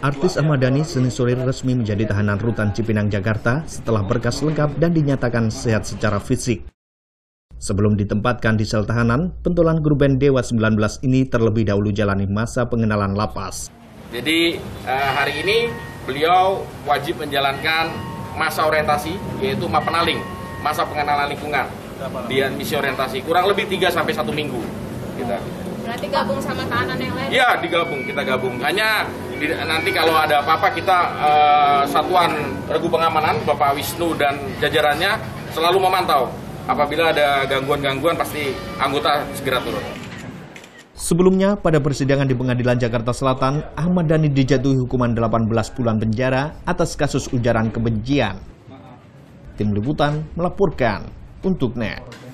Artis Ahmad Dhani Senin sore resmi menjadi tahanan rutan Cipinang, Jakarta setelah berkas lengkap dan dinyatakan sehat secara fisik. Sebelum ditempatkan di sel tahanan, pentolan grup band Dewa 19 ini terlebih dahulu jalani masa pengenalan lapas. Jadi eh, hari ini beliau wajib menjalankan masa orientasi yaitu mapenaling, masa pengenalan lingkungan di misi orientasi kurang lebih 3 sampai 1 minggu. Kita. Berarti gabung sama tahanan yang lain? Iya, digabung, kita gabung. Hanya di, nanti kalau ada apa-apa kita eh, satuan regu pengamanan Bapak Wisnu dan jajarannya selalu memantau. Apabila ada gangguan-gangguan pasti anggota segera turun. Sebelumnya, pada persidangan di Pengadilan Jakarta Selatan, Ahmad Dhani dijatuhi hukuman 18 bulan penjara atas kasus ujaran kebencian. Tim Liputan melaporkan untuk NET.